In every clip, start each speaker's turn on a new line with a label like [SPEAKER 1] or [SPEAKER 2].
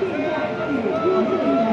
[SPEAKER 1] Thank you.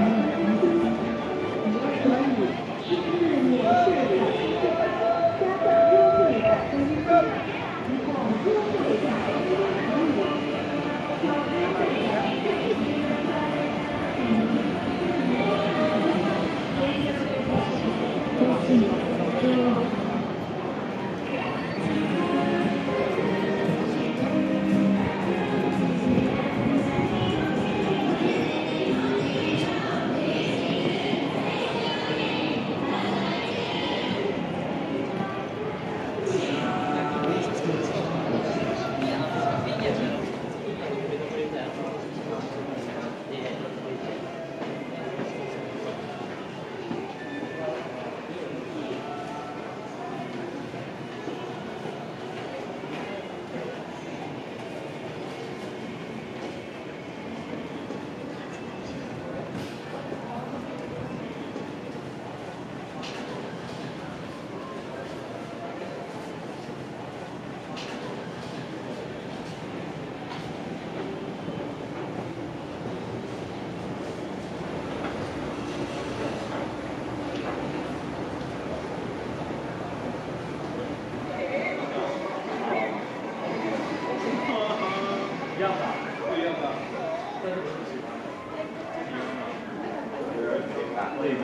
[SPEAKER 2] 哈哈，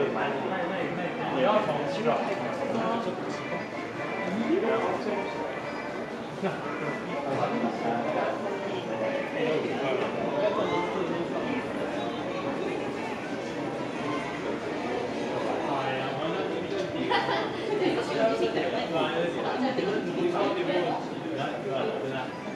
[SPEAKER 3] 这个手机现在卖。